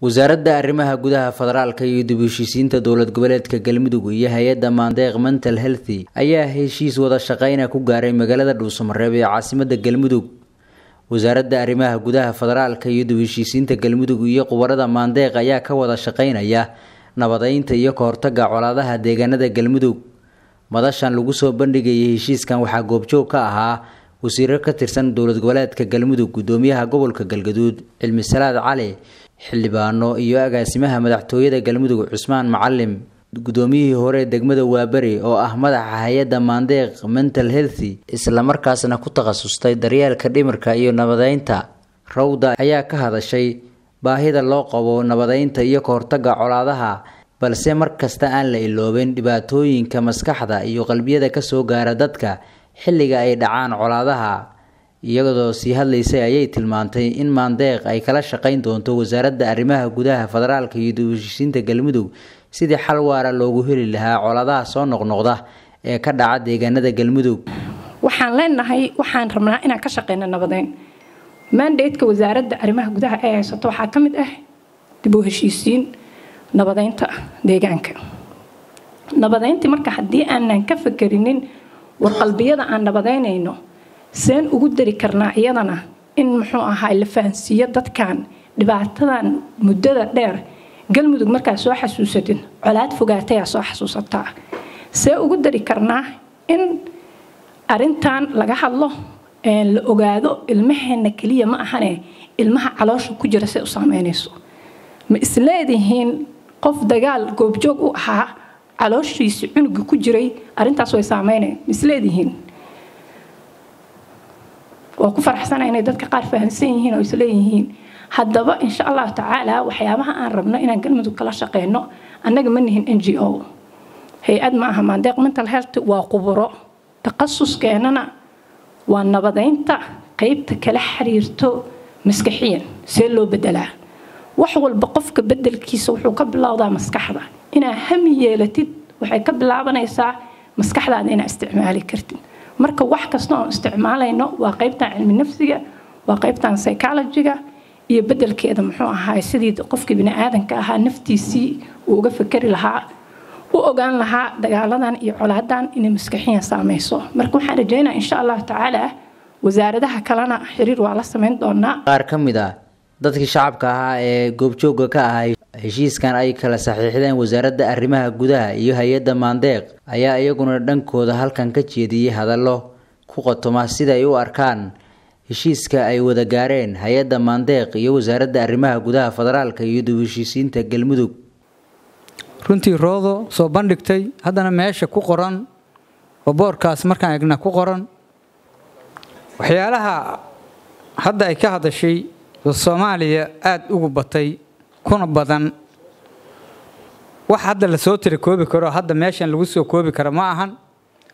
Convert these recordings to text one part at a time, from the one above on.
wasaaradda arrimaha gudaha federaalka iyo dib heshiisiinta dowlad goboleedka galmudug iyo hay'adda maandeeq mental healthy ayaa heshiis wada shaqeyna ku gaaray magaalada dhuusamareeb ee caasimada galmudug. Wasaaradda arrimaha gudaha federaalka iyo dib heshiisiinta galmudug iyo qubarada maandeeq ayaa ka wada shaqeynaya nabadeynta iyo kahortaga colaadaha deegaanada galmudug. Madashan lagu soo bandhigayay heshiiskan waxaa goobjoog ka ahaa wasiiro ka tirsan dowlad goboleedka galmudug gudoomiyaha gobolka galgaduud cilmi salaad cali xildhibaano iyo agaasimaha madaxtooyada galmudug cusmaan macalim gudoomiyihii hore degmada waaberi oo ah madaxa hay'adda maandeeq mental healthy islamarkaasna ku takhasustay daryeelka dhimirka iyo nabadeynta rawda ayaa ka hadashay baahida loo qabo nabadeynta iyo kahortaga colaadaha balse mar kasta aan la iloobin dhibaatooyinka maskaxda iyo qalbiyada ka soo gaara dadka xilliga ay dhacaan colaadaha iyadoo sii hadlaysay ayay tilmaantay in maandeeq ay kala shaqeyn doonto wasaaradda arrimaha gudaha federaalka iyo heshiisiinta galmudug sidii xal waara loogu heli lahaa colaadaha soo noqnoqda ee ka dhaca deegaanada galmudug. Waxaan leenahay waxaan rabnaa inaan ka shaqeyno nabadeyn. Mandateka wasaaradda arrimaha gudaha ee haysato waxaa ka mid ah dib heshiisiin nabadeynta deegaanka. Nabadeyntii marka haddii aanan ka fakerinin warqalbiyada aan nabadeynayno seen ugu dari karnaa iyadana in muxuu ahaa la fahansiiyo dadkan dhibaatadan muddada dheer. Galmudug markaa soo xasuusatin colaad fogaatayaa soo xasuusataa. See ugu dari karnaa in arintan laga hadlo la ogaado ilmaheena keliya ma ahane ilmaha caloosha ku jira say u saameynayso. Ma isleedihiin qof dagaal goobjoog u ahaa calooshiisi cunuga ku jiray arintaas way saameynaya ma isleedihiin waa ku faraxsana inay dadka qaar fahamsan yihiin oo isleeyihiin haddaba insha allahu tacaala waxyaabaha aan rabno inaan galmudug kala shaqeyno annaga ma nihin n g o. Hay'ad ma aha maandeeq mental health waa quburo. Takasuskeenana waa nabadeynta qeybta kala xiriirto maskaxiyan see loo bedelaa wax walba qofka bedelkiisa wuxuu ka bilowdaa maskaxda. Inaa hami yeelatid waxay ka bilaabanaysaa maskaxdaada inaa isticmaali kartid marka wax kasta oon isticmaalayno waa qeybtan cilmi nafsiga waa qeybtan psychologiga iyo bedelkeeda muxuu ahaay sidii qofkii biniaadanka ahaa naftiisii uu uga fakeri lahaa u ogaan lahaa dagaaladan iyo colaadan inay maskaxiyan saameyso marka waxaan rajeynaa insha allahu tacaala wasaaradaha kalena xiriir waa la sameyn doonaa. Qaar ka mid ah dadkii shacabka ahaa ee goobjooga ka ahay heshiiskan ay kala saxiixdeen wasaaradda arrimaha gudaha iyo hay'adda maandeeq ayaa iyaguna dhankooda halkan ka jeediyey hadallo ku qotoma siday u arkaan heshiiska ay wada gaareen hay'adda maandeeq iyo wasaaradda arrimaha gudaha federaalka iyo dib heshiisiinta galmudug. Runtii roodo soo bandhigtay haddana meesha ku qoran oo boorkaas markaan egna ku qoran. Waxyaalaha hadda ay ka hadashay soomaaliya aada ugu batay kuna badan wax hadda la soo tira koobi karo hadda meeshan lagu soo koobi karo ma ahan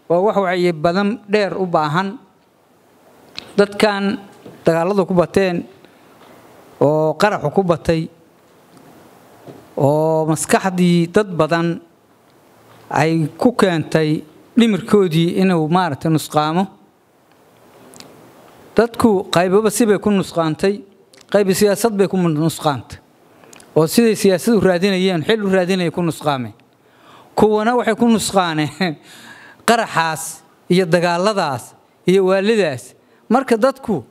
waa wax wacyi badan dheer u baahan. Dadkan dagaalladu ku bateen oo qaraxu ku batay oo maskaxdii dad badan ay ku keentay dhimirkoodii inuu maaragtay nusqaamo. Dadku qaybaba sibay ku nusqaantay qaybi siyaasad bay ku nusqaantay oo siday siyaasad u raadinayeen xil u raadinaya ku nusqaameen kuwana waxay ku nusqaaneen qaraxaas iyo dagaalladaas iyo waalidaas. Marka dadku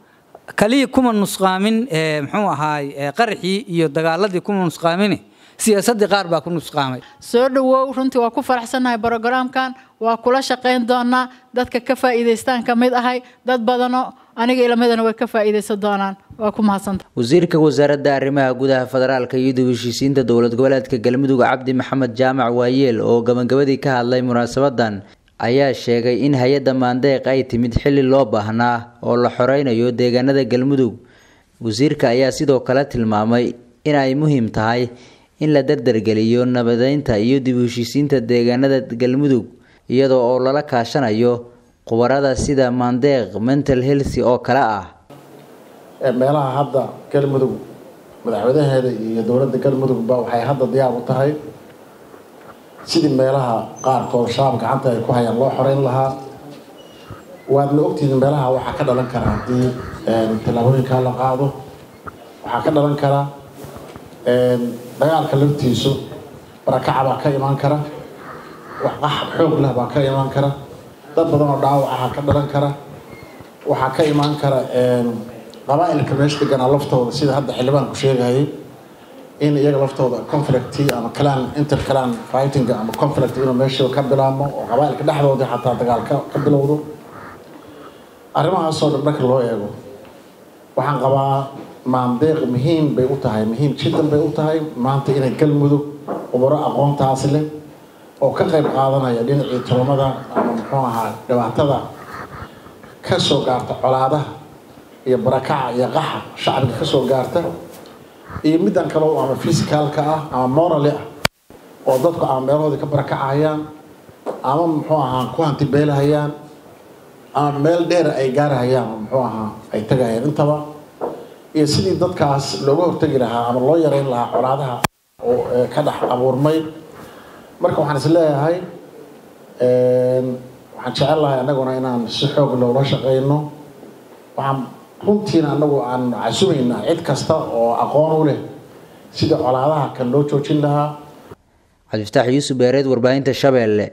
kaliya kuma nusqaamin muxuu ahaay qaraxii iyo dagaaladii kuma nusqaamin siyaasadii qaar baa ku nusqaamay. Soo dhawow runtii waa ku faraxsannahay brogaraamkan waa kula shaqayn doonaa dadka ka faa'iidaystaan ka mid ahay dad badano aniga ilamadana way ka faa'iidaysan doonaan. Waa ku mahadsanta wasiirka wasaaradda arrimaha gudaha federaalka iyo dib heshiisiinta dowlad goboleedka galmudug cabdi maxamed jaamac waayeel oo gabagabadii ka hadlay munaasabadan ayaa sheegay in hay'adda maandeeq ay timid xilli loo baahnaa oo la xoreynayo deegaanada galmudug. Wasiirka ayaa sidoo kale tilmaamay in ay muhiim tahay in la dardargeliyo nabadeynta iyo dib heshiisiinta deegaanada galmudug iyadoo oo lala kaashanayo qubarada sida maandeeq mental healthy oo kale ah. Meelaha hadda galmudug madaxweynaheeda iyo dowladda galmudugba waxay hadda diyaar u tahay sidii meelaha qaarkood shabaab gacanta ay ku hayaan loo xoreyn lahaa. Waadna ogtihiin meelaha waxaa ka dhalan kara haddii tallaabooyinkaa la qaado. Waxaa ka dhalan kara dagaalka laftiisu barakaca baa ka imaan kara wax qax xoog leh baa ka imaan kara dad badan oo dhaawacaha ka dhalan kara. Waxaa ka imaan kara qabaa'ilka meesha deganaa laftooda sida hadda xildhibaanku sheegayay in iyaga laftooda conflict ama clan interclan fighting ama conflict inuu meesha ka bilaabmo oo qabaa'ilka dhexdooda xataa dagaal ka bilowdo. Arrimahaasoo dhan marka loo eego waxaan qabaa maandeeq muhiim bay u tahay muhiim jiddan bay u tahay maanta inay galmudug khubaro aqoontaas leh oo ka qayb qaadanaya dhinacii tolomada ama muxuu ahaa dhibaatada ka soo gaarta colaadaha iyo barakaca iyo qaxa shacbiga ka soo gaarta iyo middan kale ama physicalka ah ama morally ah oo dadku ama meelahoodii ka barakacayaan ama muxuu ahaa ku hantibeelahayaan ama meel dheer ay gaarahayaan oo muxuu ahaa ay tagayaan. Intaba iyo sidii dadkaas looga hortegi lahaa ama loo yareyn lahaa colaadaha oo ka dhex abuurmay. Marka waxaan is leeyahay waxaan jecel lahay annaguna inaan si xoog loola shaqeyno. Waxaan runtiina annagu aan casumaynaa cid kasta oo aqoon u leh sida colaadaha kan loo joojin lahaa. Cabdifataax yuusuf beereed warbaahinta shabeelle